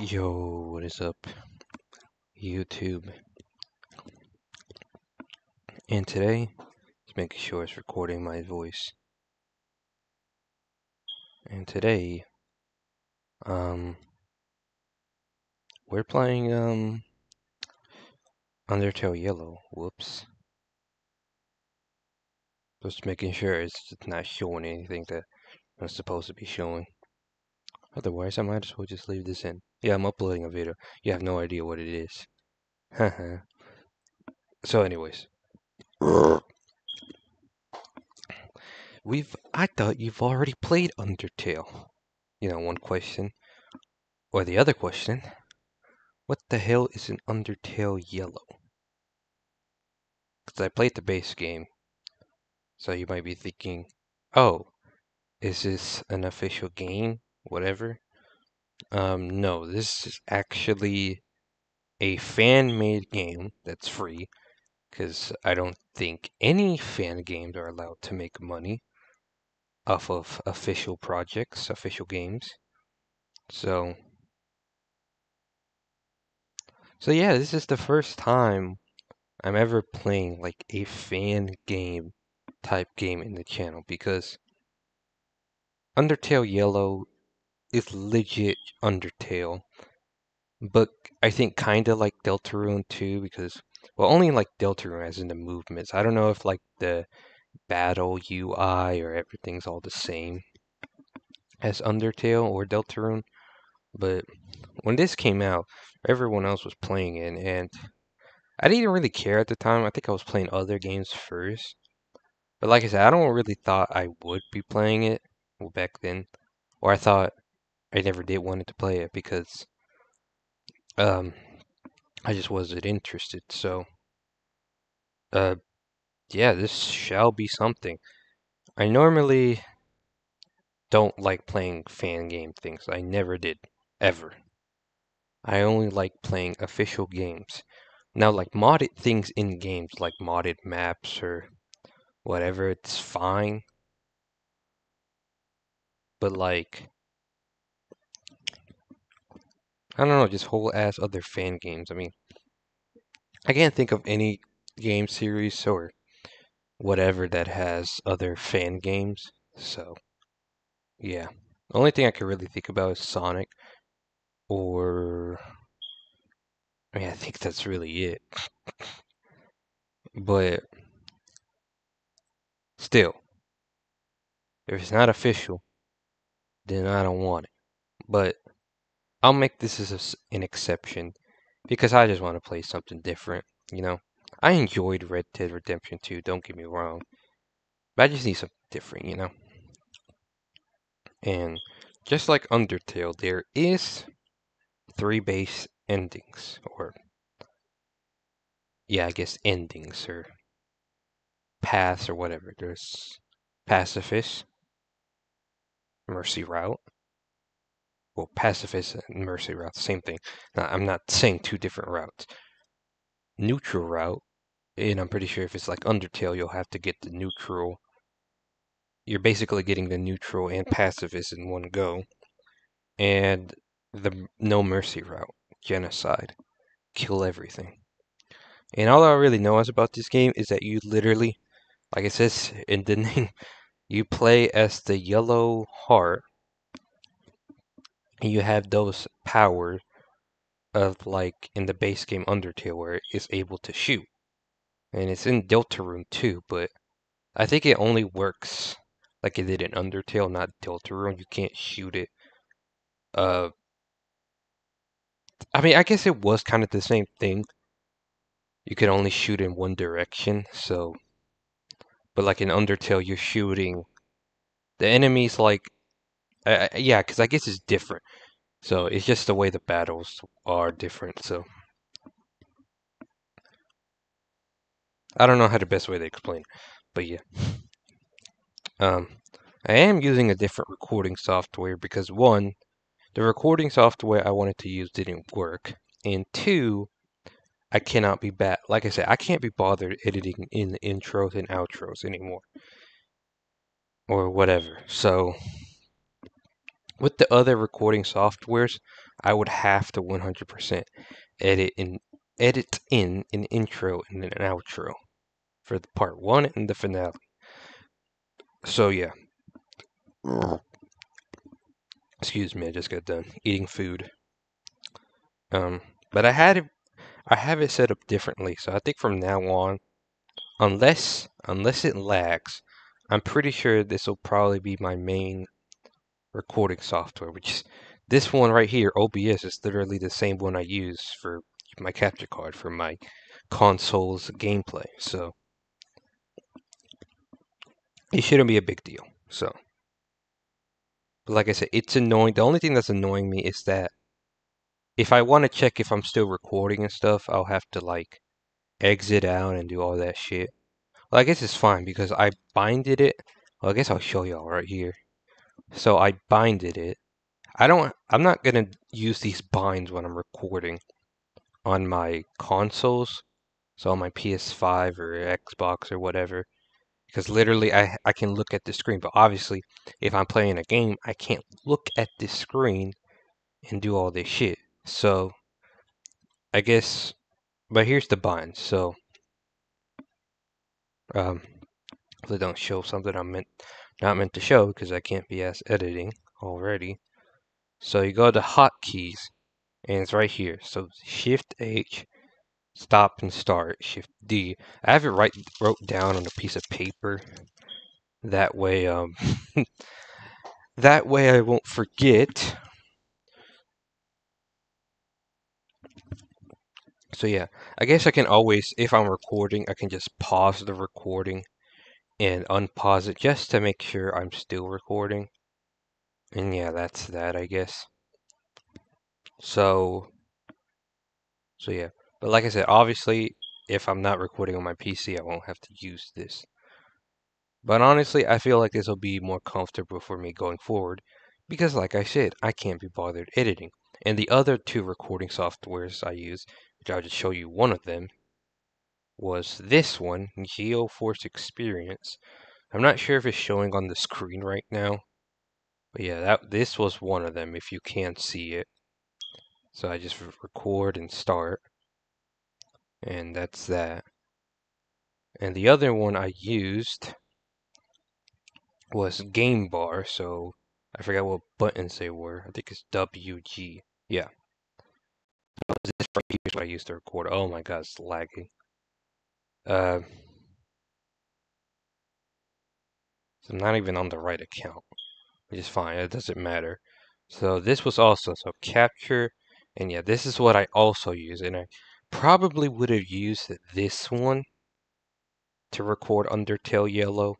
Yo, what is up, YouTube? And today, just making sure it's recording my voice. And today, um, we're playing, um, Undertale Yellow. Whoops. Just making sure it's not showing anything that I'm supposed to be showing. Otherwise, I might as well just leave this in. Yeah, I'm uploading a video. You have no idea what it is. Uh-huh. so, anyways. We've. I thought you've already played Undertale. You know, one question. Or the other question. What the hell is an Undertale Yellow? Because I played the base game. So you might be thinking, oh, is this an official game? Whatever. Um, no, this is actually a fan-made game that's free, because I don't think any fan games are allowed to make money off of official projects, official games. So, so yeah, this is the first time I'm ever playing like a fan game type game in the channel because Undertale Yellow is legit Undertale, but I think kind of like Deltarune too because well only like Deltarune as in the movements. I don't know if like the battle UI or everything's all the same as Undertale or Deltarune, but when this came out, everyone else was playing it and I didn't really care at the time. I think I was playing other games first. But like I said, I don't really thought I would be playing it back then. Or I thought I never did wanted to play it because um I just wasn't interested. So uh yeah, this shall be something. I normally don't like playing fan game things. I never did ever. I only like playing official games. Now like modded things in games like modded maps or whatever, it's fine. But like I don't know, just whole ass other fan games. I mean, I can't think of any game series or whatever that has other fan games. So, yeah. The only thing I can really think about is Sonic or I mean, I think that's really it. but still, if it's not official, then I don't want it. But I'll make this as an exception because I just want to play something different, you know? I enjoyed Red Dead Redemption 2, don't get me wrong. But I just need something different, you know? And just like Undertale, there is three base endings, or yeah, I guess endings, or paths, or whatever. There's Pacifist, Mercy Route, well, pacifist and mercy route, same thing. Now, I'm not saying two different routes. Neutral route, and I'm pretty sure if it's like Undertale, you'll have to get the neutral. You're basically getting the neutral and mm-hmm. pacifist in one go. And the no mercy route, genocide, kill everything. And all I really know is about this game is that you literally, like it says in the name, you play as the yellow heart you have those powers of like in the base game Undertale where it's able to shoot. And it's in Deltarune too, but I think it only works like it did in Undertale, not Deltarune. You can't shoot it. Uh I mean I guess it was kind of the same thing. You could only shoot in one direction, so but like in Undertale you're shooting the enemies like uh, yeah, because I guess it's different. So it's just the way the battles are different. So I don't know how the best way to explain it, but yeah. Um, I am using a different recording software because one, the recording software I wanted to use didn't work, and two, I cannot be back. Like I said, I can't be bothered editing in the intros and outros anymore, or whatever. So with the other recording softwares, I would have to 100% edit in edit in an intro and an outro for the part one and the finale. So yeah. Excuse me, I just got done eating food. Um, but I had it, I have it set up differently, so I think from now on, unless unless it lags, I'm pretty sure this will probably be my main recording software, which this one right here, OBS, is literally the same one I use for my capture card for my console's gameplay. So it shouldn't be a big deal. So, but like I said, it's annoying. The only thing that's annoying me is that if I want to check if I'm still recording and stuff, I'll have to like exit out and do all that shit. Well, I guess it's fine because I binded it. Well, I guess I'll show y'all right here. So I binded it. I don't, I'm not going to use these binds when I'm recording on my consoles. So on my PS5 or Xbox or whatever. Because literally I, I can look at the screen. But obviously, if I'm playing a game, I can't look at this screen and do all this shit. So I guess, but here's the bind. So um, they don't show something I'm meant not meant to show because I can't be as editing already. So you go to hotkeys and it's right here. So Shift H, stop and start. Shift D. I have it right wrote down on a piece of paper. That way, um, that way I won't forget. So yeah, I guess I can always, if I'm recording, I can just pause the recording and unpause it just to make sure I'm still recording. And yeah, that's that, I guess. So, so yeah. But like I said, obviously, if I'm not recording on my PC, I won't have to use this. But honestly, I feel like this will be more comfortable for me going forward because, like I said, I can't be bothered editing. And the other two recording softwares I use, which I'll just show you one of them, was this one, GeForce Experience. I'm not sure if it's showing on the screen right now. But yeah, that this was one of them if you can't see it. So I just record and start. And that's that. And the other one I used was Game Bar, so I forgot what buttons they were. I think it's WG. Yeah. This right here is what I used to record. Oh my god, it's lagging. Uh, so I'm not even on the right account, which is fine. It doesn't matter. So this was also, so capture, and yeah, this is what I also use. And I probably would have used this one to record Undertale Yellow.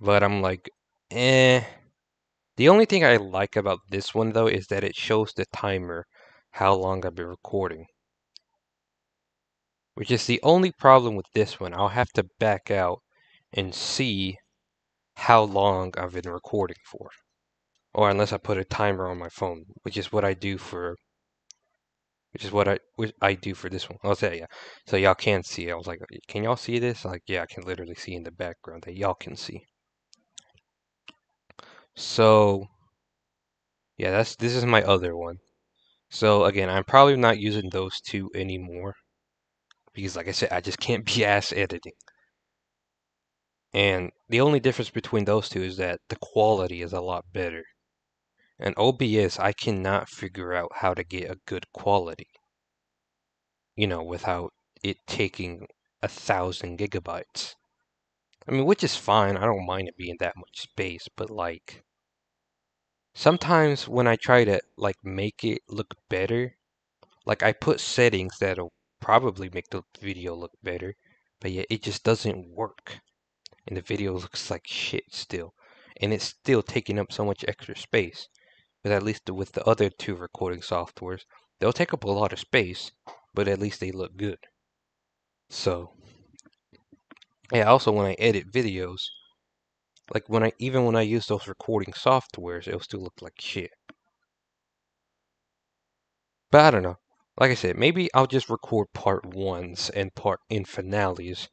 But I'm like, eh. The only thing I like about this one, though, is that it shows the timer how long I've been recording. Which is the only problem with this one. I'll have to back out and see how long I've been recording for. Or unless I put a timer on my phone, which is what I do for which is what I which I do for this one. I'll say yeah. So y'all can see. I was like, can y'all see this? Like, yeah, I can literally see in the background that y'all can see. So yeah, that's this is my other one. So again, I'm probably not using those two anymore because like I said, I just can't be ass editing. And the only difference between those two is that the quality is a lot better. And OBS, I cannot figure out how to get a good quality. You know, without it taking a thousand gigabytes. I mean, which is fine. I don't mind it being that much space, but like, sometimes when I try to like make it look better, like I put settings that'll probably make the video look better, but yet it just doesn't work. And the video looks like shit still. And it's still taking up so much extra space. But at least with the other two recording softwares, they'll take up a lot of space, but at least they look good. So, yeah, also when I edit videos, like when I, even when I use those recording softwares, it'll still look like shit. But I don't know like I said, maybe I'll just record part ones and part in finales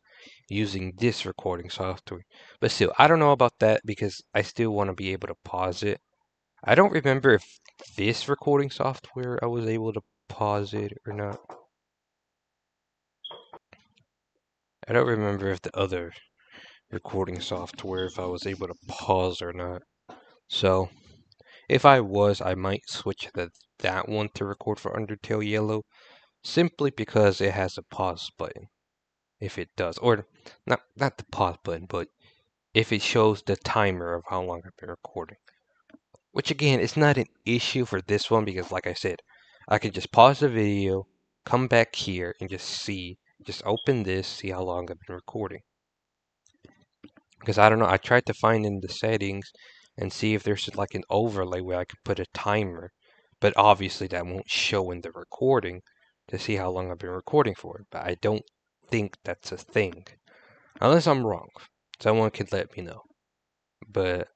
using this recording software. But still, I don't know about that because I still want to be able to pause it. I don't remember if this recording software I was able to pause it or not. I don't remember if the other recording software if I was able to pause or not. So, if I was, I might switch the, that one to record for Undertale Yellow simply because it has a pause button. If it does, or not not the pause button, but if it shows the timer of how long I've been recording. Which again, is not an issue for this one because like I said, I can just pause the video, come back here and just see, just open this, see how long I've been recording. Because I don't know, I tried to find in the settings and see if there's like an overlay where I could put a timer. But obviously that won't show in the recording to see how long I've been recording for. But I don't think that's a thing. Unless I'm wrong. Someone could let me know. But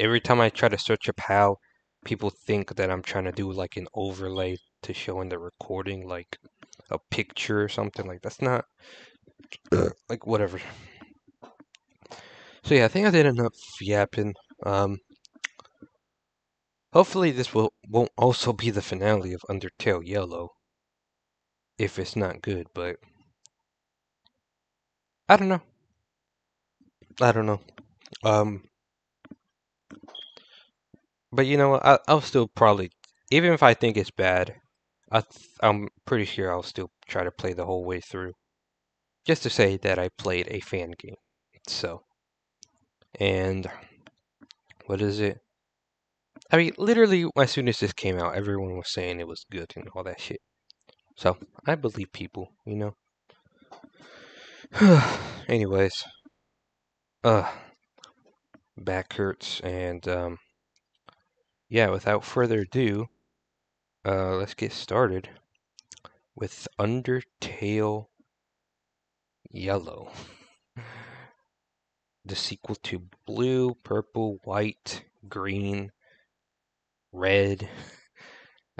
every time I try to search up how, people think that I'm trying to do like an overlay to show in the recording, like a picture or something. Like that's not like whatever. So yeah, I think I did enough yapping. Um, hopefully this will won't also be the finale of Undertale Yellow. If it's not good, but I don't know. I don't know. Um, but you know, I, I'll still probably, even if I think it's bad, I I'm pretty sure I'll still try to play the whole way through, just to say that I played a fan game. So, and what is it? I mean, literally, as soon as this came out, everyone was saying it was good and all that shit. So I believe people, you know. Anyways, uh, back hurts and um yeah, without further ado, uh, let's get started with Undertale Yellow. the sequel to Blue, Purple, White, Green, Red.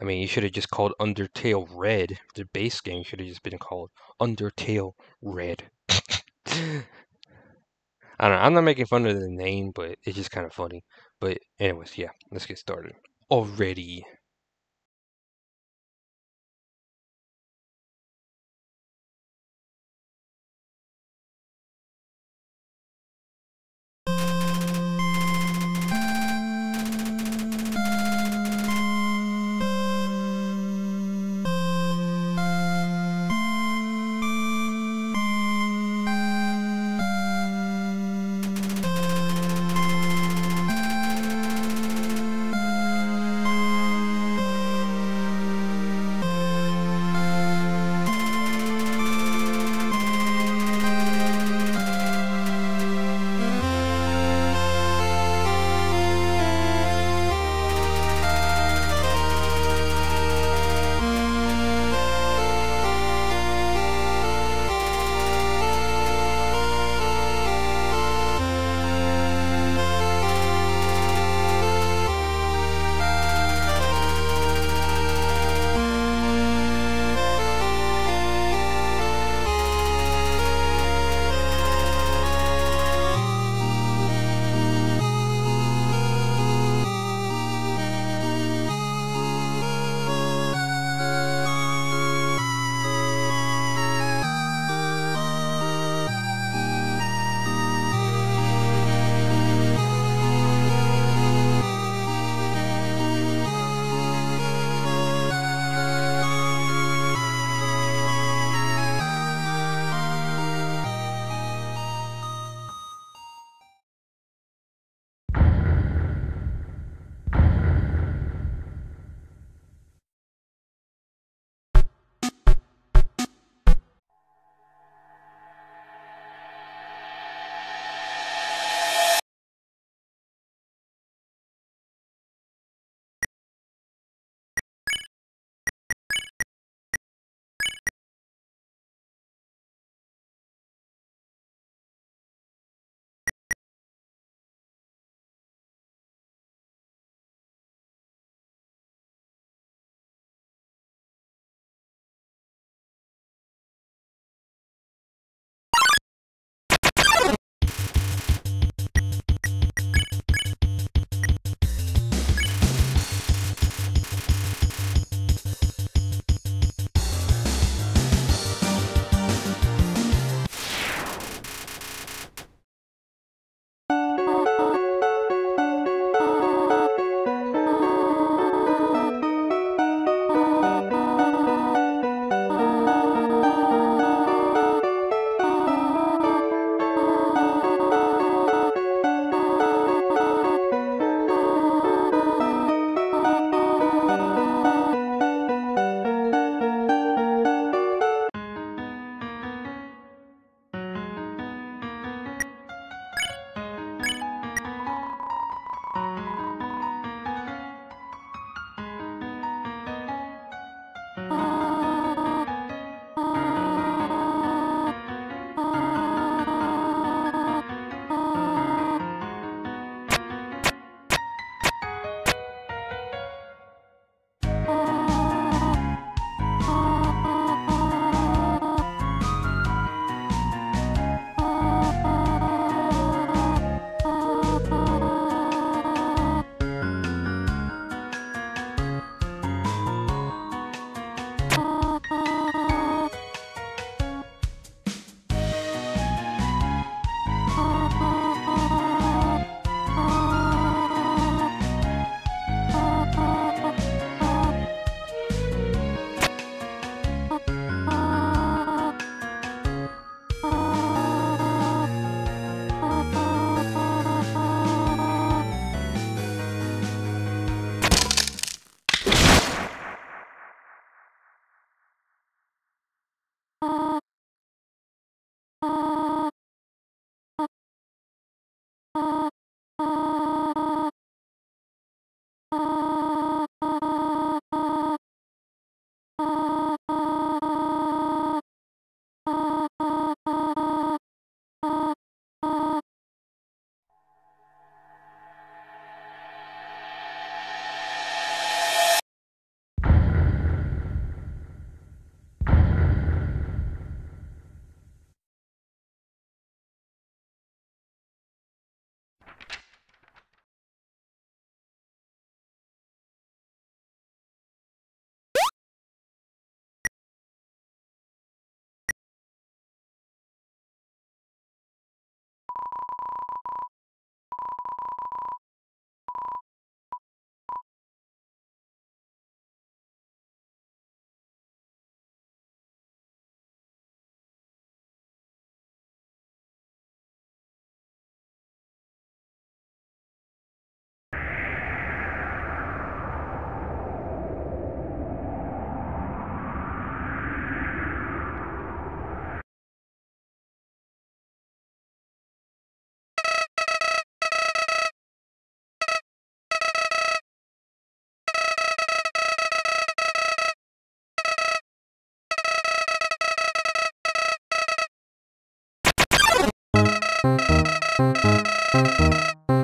I mean, you should have just called Undertale Red. The base game should have just been called Undertale Red. I don't know. I'm not making fun of the name, but it's just kind of funny. But anyways, yeah, let's get started. Already. Thank you.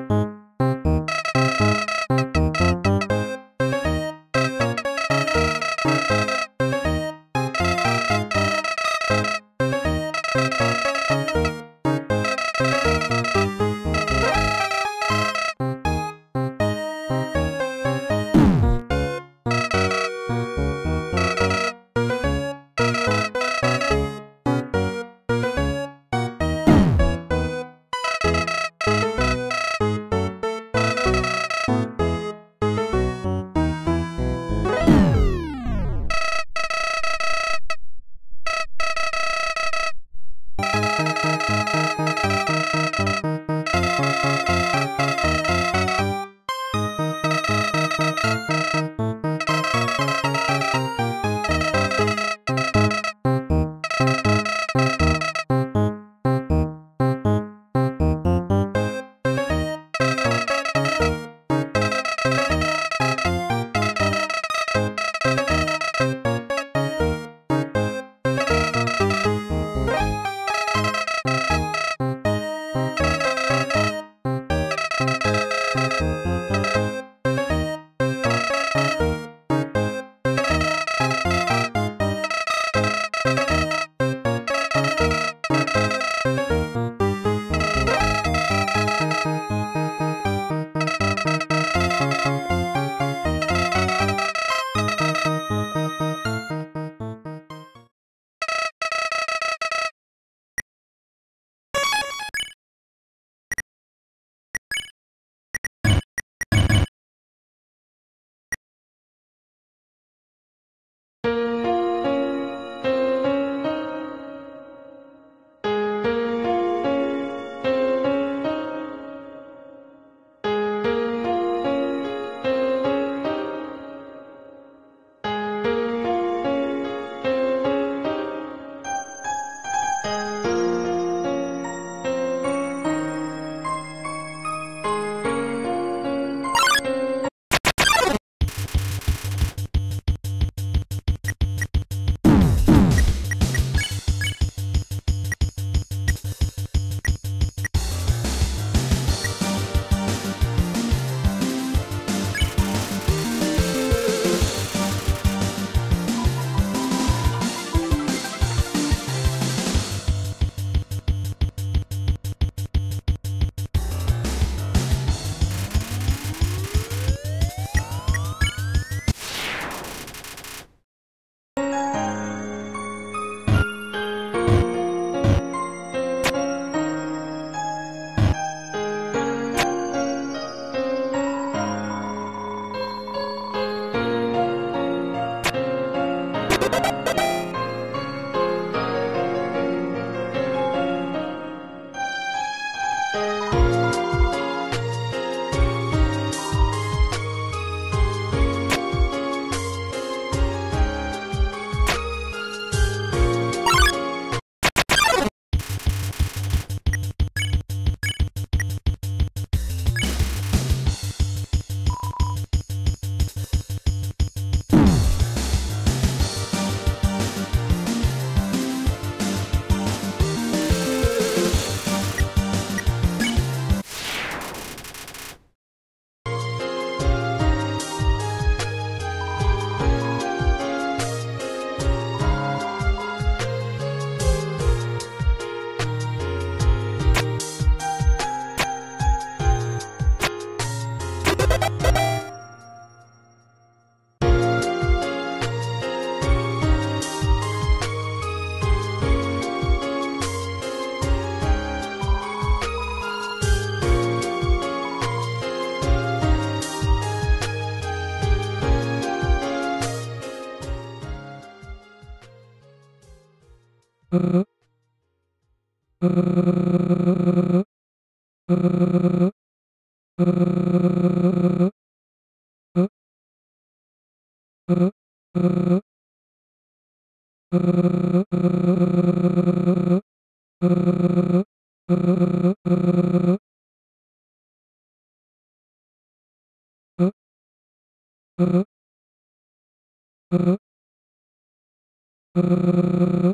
Uh-huh.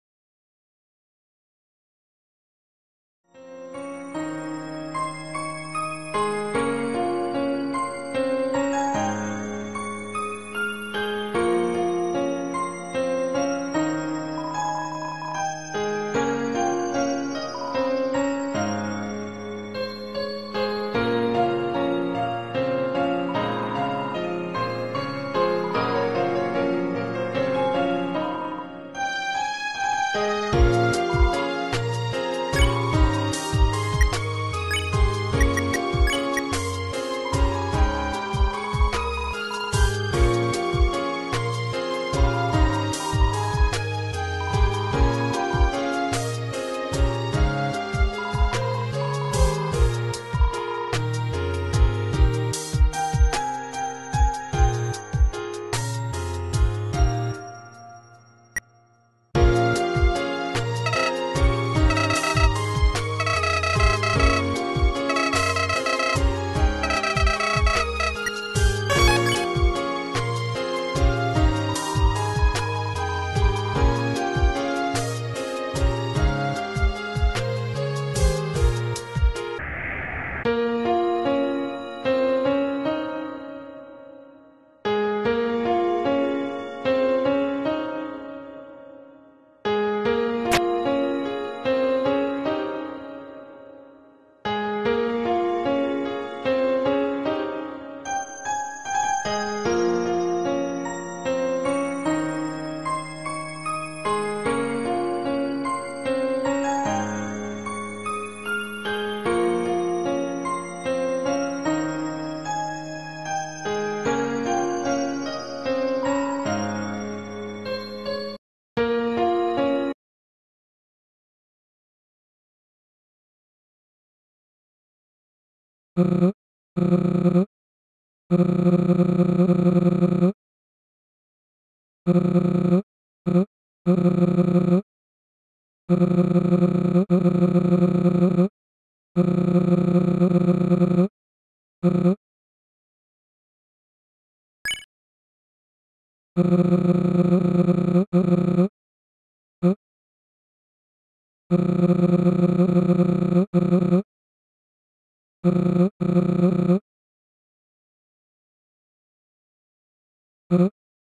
Uh...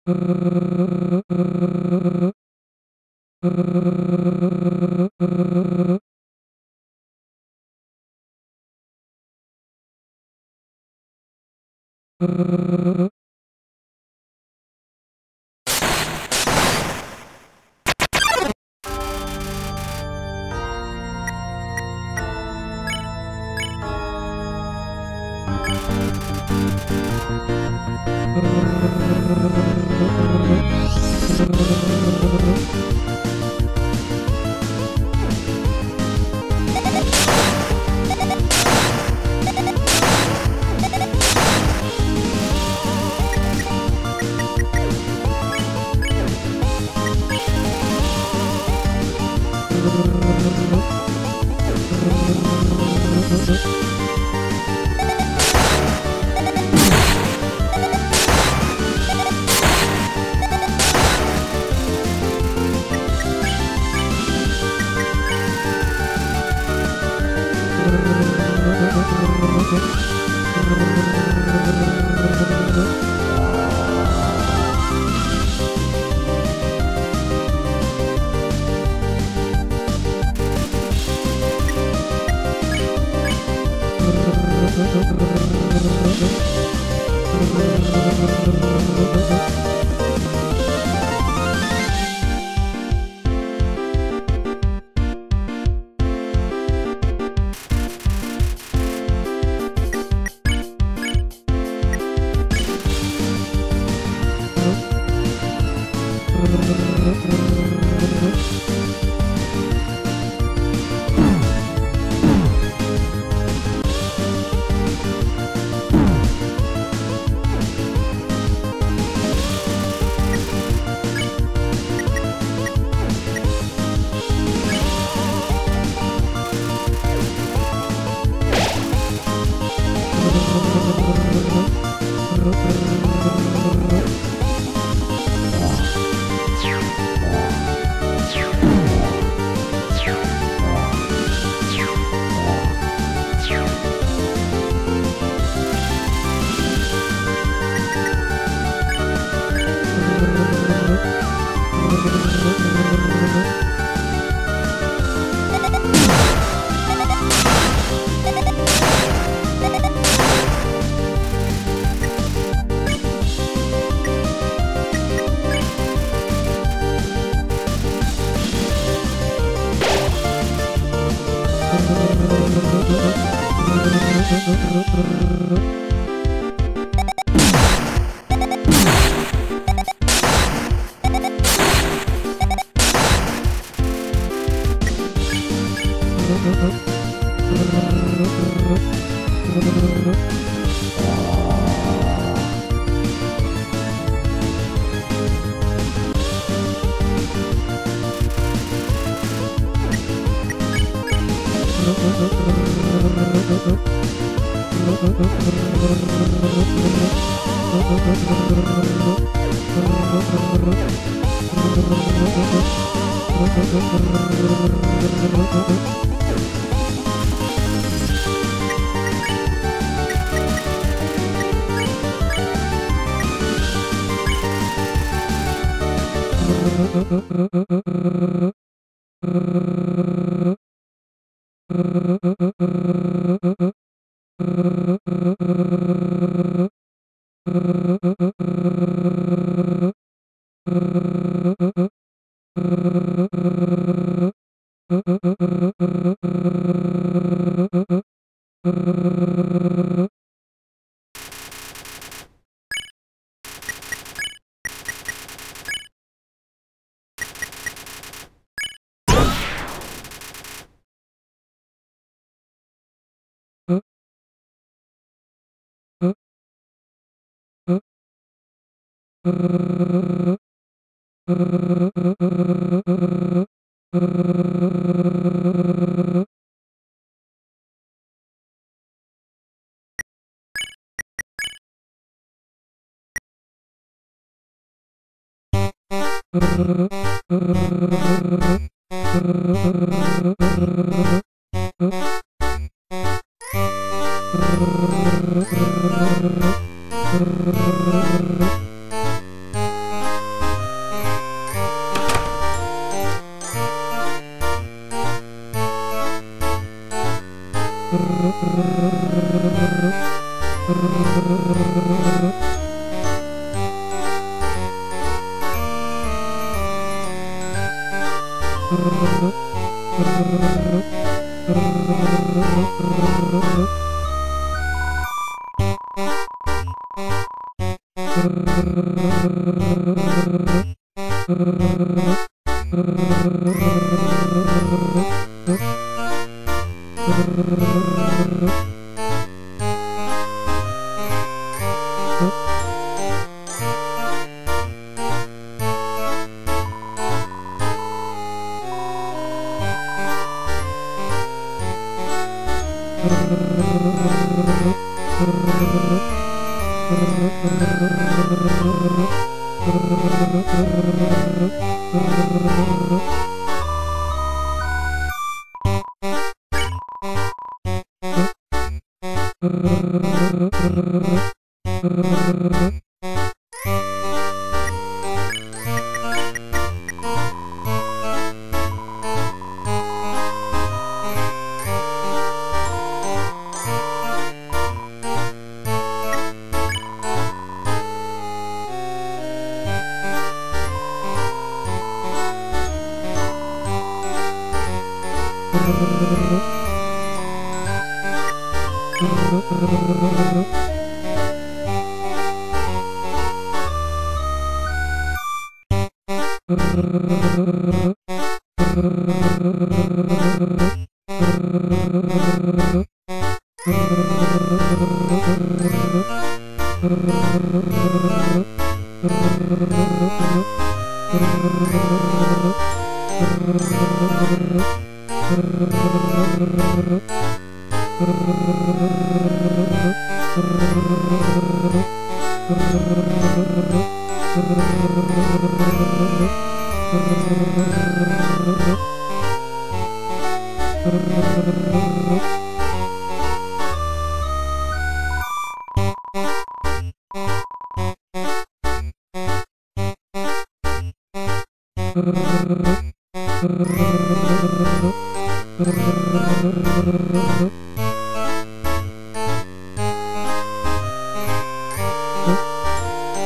Uh... Thank you. Uh, Thank you.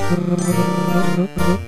thank you